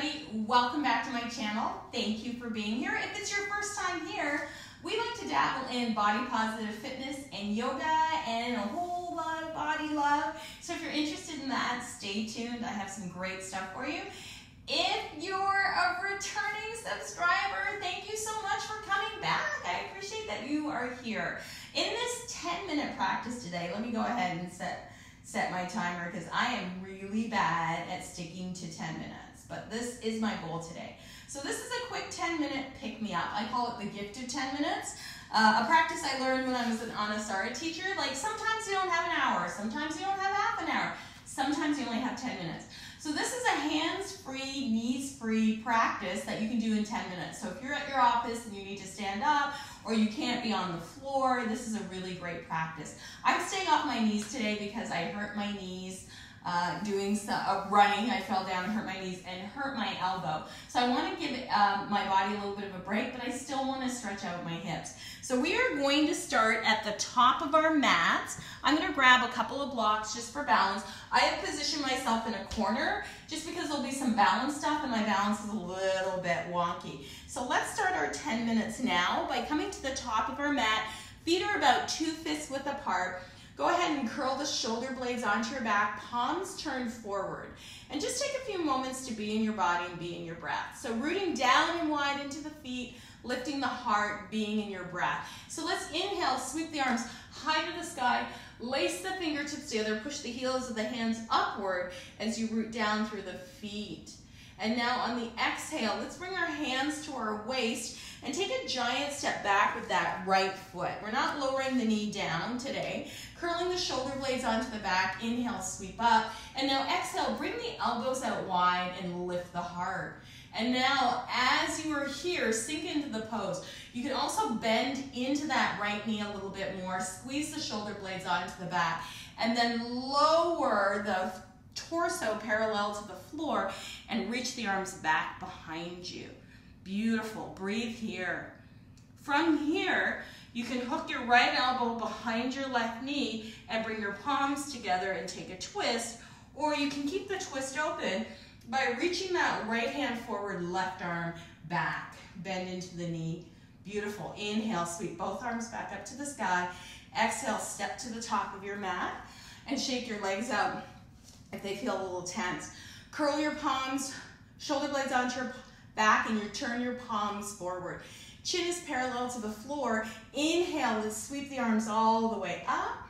everybody. Welcome back to my channel. Thank you for being here. If it's your first time here, we like to dabble in body positive fitness and yoga and a whole lot of body love. So if you're interested in that, stay tuned. I have some great stuff for you. If you're a returning subscriber, thank you so much for coming back. I appreciate that you are here. In this 10 minute practice today, let me go ahead and set set my timer because I am really bad at sticking to 10 minutes. But this is my goal today. So this is a quick 10 minute pick me up. I call it the gift of 10 minutes. Uh, a practice I learned when I was an Anusara teacher. Like sometimes you don't have an hour, sometimes you don't have half an hour, sometimes you only have 10 minutes. So this is a hands-free, knees-free practice that you can do in 10 minutes. So if you're at your office and you need to stand up or you can't be on the floor, this is a really great practice. I'm staying off my knees today because I hurt my knees uh, doing some uh, running. I fell down and hurt my knees and hurt my elbow. So I want to give um, my body a little bit of a break, but I still want to stretch out my hips. So we are going to start at the top of our mats. I'm going to grab a couple of blocks just for balance. I have positioned myself in a corner just because there'll be some balance stuff and my balance is a little bit wonky. So let's start our 10 minutes now by coming to the top of our mat. Feet are about two fists width apart. Go ahead and curl the shoulder blades onto your back, palms turned forward. And just take a few moments to be in your body and be in your breath. So rooting down and wide into the feet, lifting the heart, being in your breath. So let's inhale, sweep the arms high to the sky, lace the fingertips together, push the heels of the hands upward as you root down through the feet. And now on the exhale, let's bring our hands to our waist and take a giant step back with that right foot. We're not lowering the knee down today. Curling the shoulder blades onto the back, inhale, sweep up. And now exhale, bring the elbows out wide and lift the heart. And now, as you are here, sink into the pose. You can also bend into that right knee a little bit more, squeeze the shoulder blades onto the back, and then lower the torso parallel to the floor and reach the arms back behind you. Beautiful. Breathe here. From here, you can hook your right elbow behind your left knee and bring your palms together and take a twist, or you can keep the twist open by reaching that right hand forward, left arm back. Bend into the knee. Beautiful. Inhale, sweep both arms back up to the sky. Exhale, step to the top of your mat and shake your legs out if they feel a little tense. Curl your palms, shoulder blades onto your back, and you turn your palms forward. Chin is parallel to the floor. Inhale, let's sweep the arms all the way up.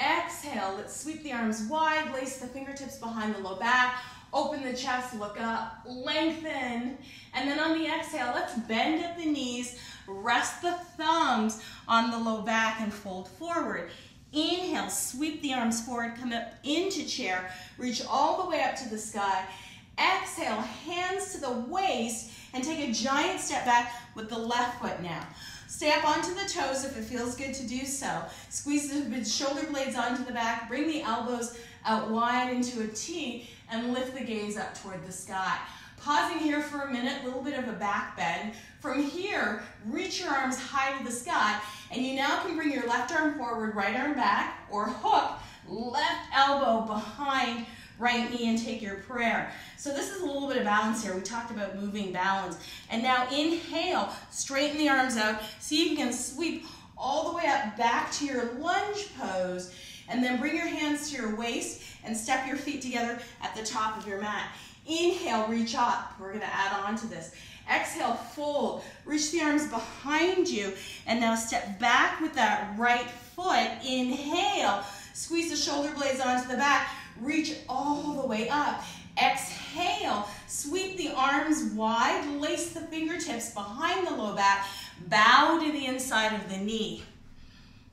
Exhale, let's sweep the arms wide, lace the fingertips behind the low back, open the chest, look up, lengthen. And then on the exhale, let's bend at the knees, rest the thumbs on the low back and fold forward. Inhale, sweep the arms forward, come up into chair, reach all the way up to the sky. Exhale, the waist, and take a giant step back with the left foot now. Stay up onto the toes if it feels good to do so. Squeeze the shoulder blades onto the back, bring the elbows out wide into a T, and lift the gaze up toward the sky. Pausing here for a minute, a little bit of a back bend. From here, reach your arms high to the sky, and you now can bring your left arm forward, right arm back, or hook left elbow behind right knee and take your prayer. So this is a little bit of balance here. We talked about moving balance. And now inhale, straighten the arms out. See if you can sweep all the way up back to your lunge pose. And then bring your hands to your waist and step your feet together at the top of your mat. Inhale, reach up. We're gonna add on to this. Exhale, fold. Reach the arms behind you. And now step back with that right foot. Inhale. Squeeze the shoulder blades onto the back. Reach all the way up. Exhale, sweep the arms wide, lace the fingertips behind the low back, bow to the inside of the knee.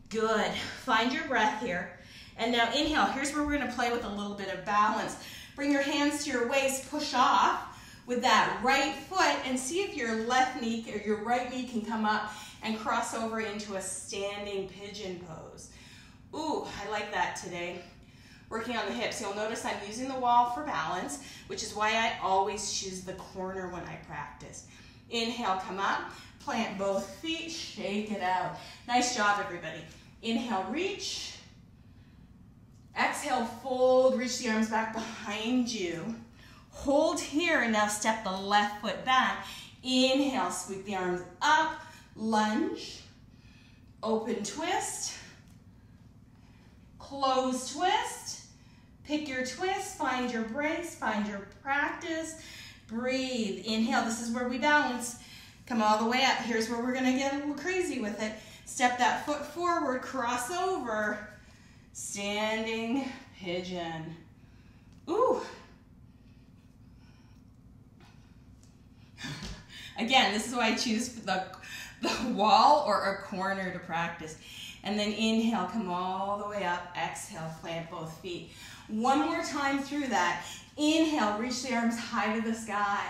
Good. Find your breath here. And now inhale. Here's where we're going to play with a little bit of balance. Bring your hands to your waist, push off with that right foot, and see if your left knee or your right knee can come up and cross over into a standing pigeon pose. Ooh, I like that today working on the hips. You'll notice I'm using the wall for balance, which is why I always choose the corner when I practice. Inhale, come up, plant both feet, shake it out. Nice job, everybody. Inhale, reach. Exhale, fold, reach the arms back behind you. Hold here and now step the left foot back. Inhale, sweep the arms up, lunge, open twist, close twist, pick your twist, find your brace, find your practice, breathe, inhale, this is where we balance, come all the way up, here's where we're gonna get a little crazy with it, step that foot forward, cross over, standing pigeon, ooh, Again, this is why I choose the, the wall or a corner to practice. And then inhale, come all the way up. Exhale, plant both feet. One more time through that. Inhale, reach the arms high to the sky.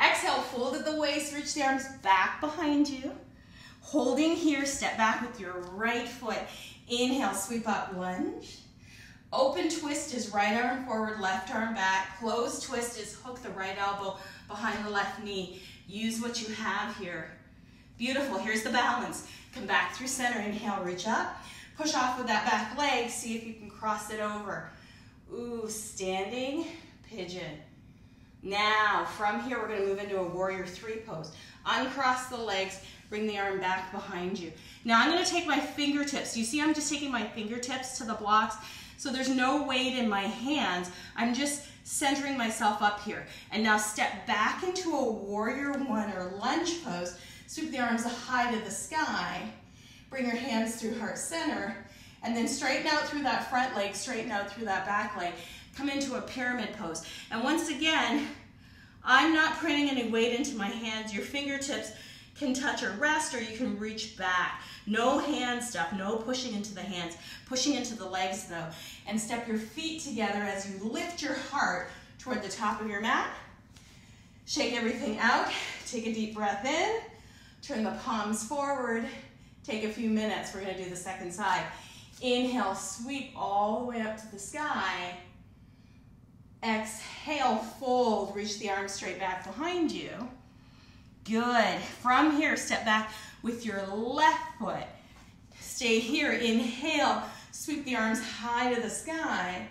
Exhale, fold at the waist, reach the arms back behind you. Holding here, step back with your right foot. Inhale, sweep up, lunge. Open twist is right arm forward, left arm back. Closed twist is hook the right elbow behind the left knee. Use what you have here. Beautiful, here's the balance. Come back through center, inhale, reach up. Push off with that back leg, see if you can cross it over. Ooh, standing pigeon. Now, from here, we're gonna move into a warrior three pose. Uncross the legs, bring the arm back behind you. Now I'm gonna take my fingertips. You see I'm just taking my fingertips to the blocks, so there's no weight in my hands. I'm just centering myself up here. And now step back into a warrior one or lunge pose. Sweep the arms high to the sky. Bring your hands through heart center. And then straighten out through that front leg, straighten out through that back leg. Come into a pyramid pose. And once again, I'm not putting any weight into my hands. Your fingertips can touch or rest or you can reach back. No hand stuff, no pushing into the hands, pushing into the legs though. And step your feet together as you lift your heart toward the top of your mat. Shake everything out, take a deep breath in, turn the palms forward, take a few minutes. We're gonna do the second side. Inhale, sweep all the way up to the sky. Exhale, fold, reach the arms straight back behind you. Good. From here, step back with your left foot. Stay here. Inhale. Sweep the arms high to the sky.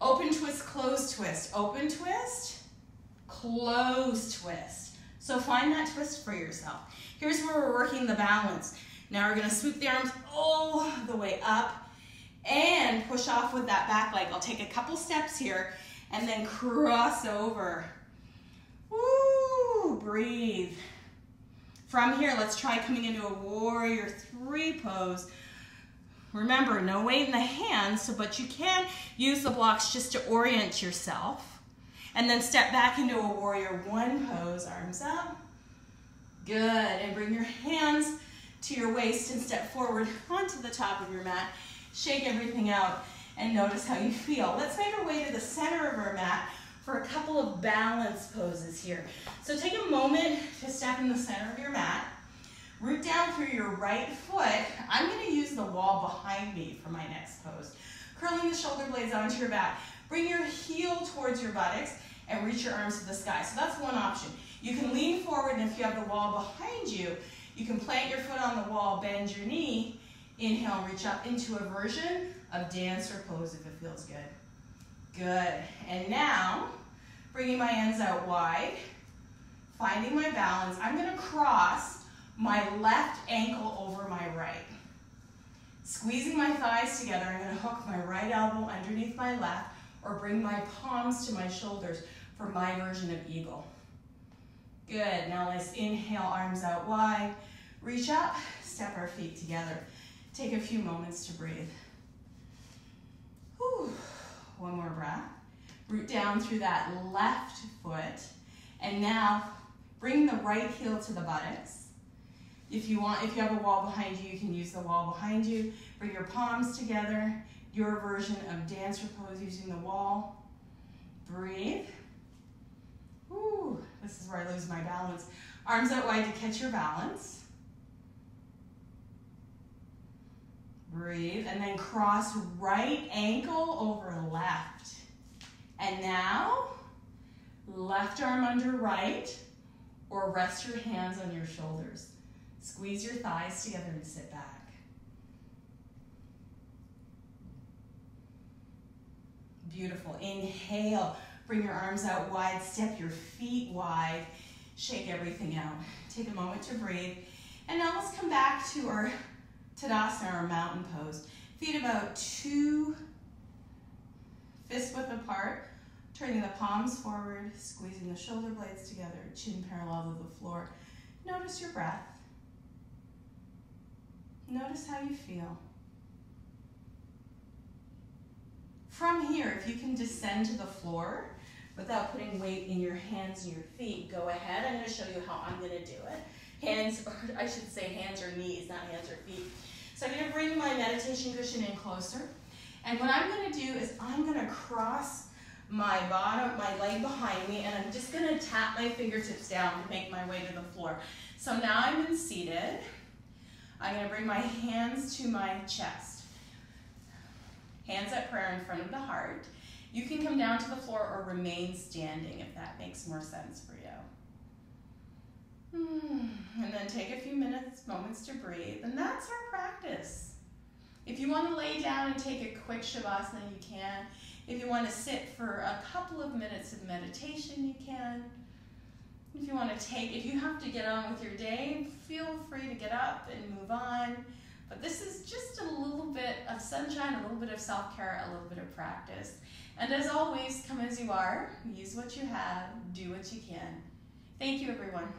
Open twist, close twist. Open twist, close twist. So find that twist for yourself. Here's where we're working the balance. Now we're gonna sweep the arms all the way up and push off with that back leg. I'll take a couple steps here and then cross over. Woo, breathe. From here, let's try coming into a warrior three pose. Remember, no weight in the hands, but you can use the blocks just to orient yourself. And then step back into a warrior one pose, arms up. Good, and bring your hands to your waist and step forward onto the top of your mat. Shake everything out and notice how you feel. Let's make our way to the center of our mat for a couple of balance poses here. So take a moment to step in the center of your mat. Root down through your right foot. I'm gonna use the wall behind me for my next pose. Curling the shoulder blades onto your back. Bring your heel towards your buttocks and reach your arms to the sky. So that's one option. You can lean forward and if you have the wall behind you, you can plant your foot on the wall, bend your knee, inhale, reach up into a version of dancer pose if it feels good. Good. And now, bringing my hands out wide, finding my balance, I'm gonna cross my left ankle over my right. Squeezing my thighs together, I'm gonna hook my right elbow underneath my left or bring my palms to my shoulders for my version of eagle. Good, now let's inhale, arms out wide. Reach up, step our feet together. Take a few moments to breathe. Whew. One more breath. Root down through that left foot. And now bring the right heel to the buttocks. If you want, if you have a wall behind you, you can use the wall behind you. Bring your palms together. Your version of dancer pose using the wall. Breathe. Ooh, this is where I lose my balance. Arms out wide to catch your balance. Breathe, and then cross right ankle over left. And now, left arm under right, or rest your hands on your shoulders. Squeeze your thighs together and sit back. Beautiful. Inhale, Bring your arms out wide, step your feet wide, shake everything out. Take a moment to breathe. And now let's come back to our Tadasana, our mountain pose. Feet about two fist width apart, turning the palms forward, squeezing the shoulder blades together, chin parallel to the floor. Notice your breath. Notice how you feel. From here, if you can descend to the floor without putting weight in your hands and your feet, go ahead. I'm to show you how I'm going to do it. Hands, or I should say hands or knees, not hands or feet. So I'm to bring my meditation cushion in closer. And what I'm going to do is I'm going to cross my bottom, my leg behind me, and I'm just going to tap my fingertips down to make my way to the floor. So now I'm in seated. I'm going to bring my hands to my chest hands at prayer in front of the heart. You can come down to the floor or remain standing if that makes more sense for you. Hmm. And then take a few minutes, moments to breathe, and that's our practice. If you want to lay down and take a quick shavasana, you can. If you want to sit for a couple of minutes of meditation, you can. If you want to take, if you have to get on with your day, feel free to get up and move on. But this is just a little bit of sunshine, a little bit of self care, a little bit of practice. And as always, come as you are, use what you have, do what you can. Thank you, everyone.